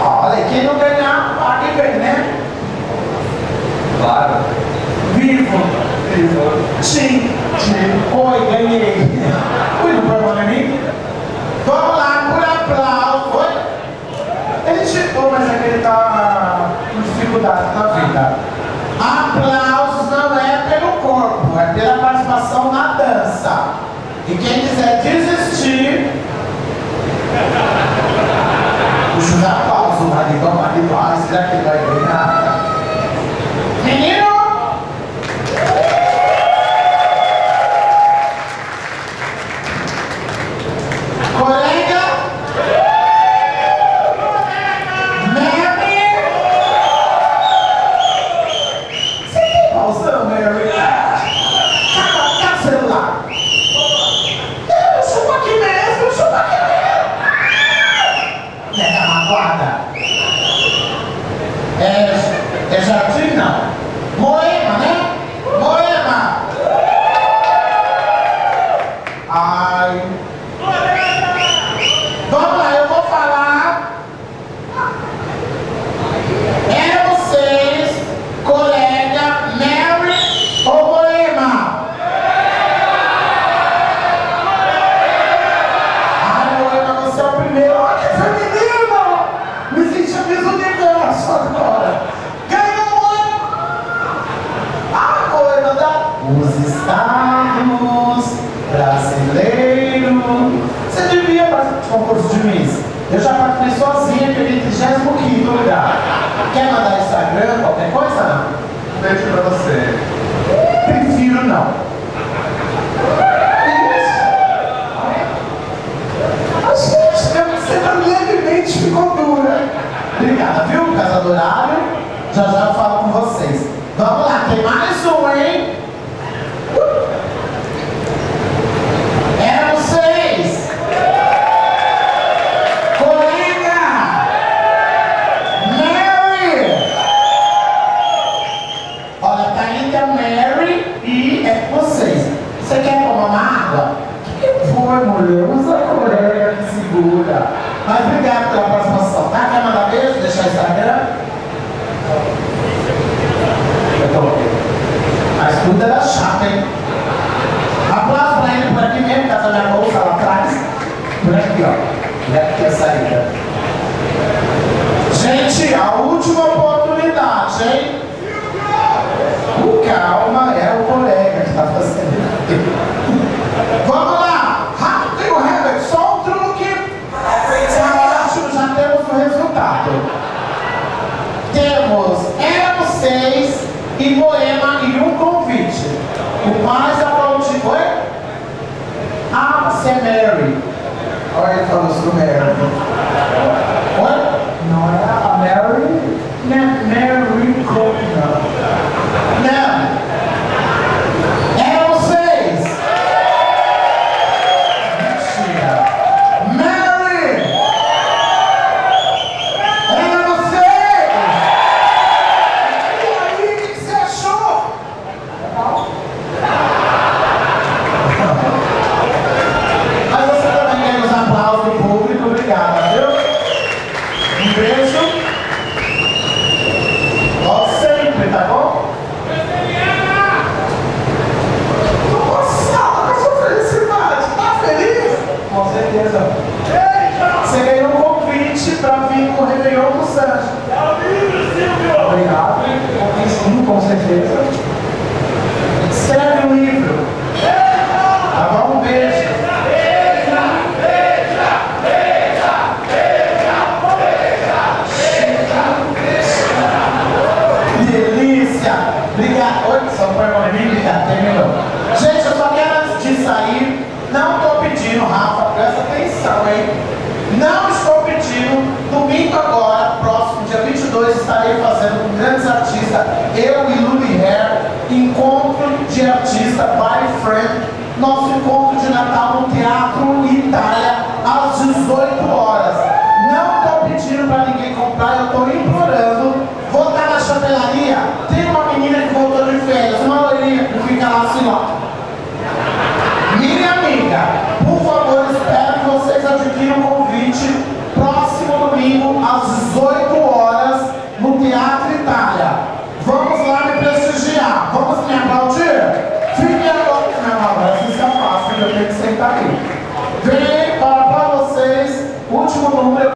Olha, quem não ganhar participate, né? Claro. Vivo. Vivo. Sim. Sim. Oi, ganhei. Ui, não mim? Né? Vamos lá, por aplauso. Oi? Ele chegou, mas é que ele tá com dificuldade na vida. Ah, Khususnya Pak Usung Haji Tomah di Pak Asli Kita ingin Nah Ini na quarta. É, é não. Quer mandar Instagram, qualquer coisa? Beijo pra você. Prefiro não. É isso. Você tá levemente ficou dura. Obrigada, viu? Por do horário. Já já falou. Vai pegar. Olha que falou, Sumero. Com certeza. Você ganhou um convite para vir com o Réveillon do Santos. É Obrigado. Convite sim, com certeza.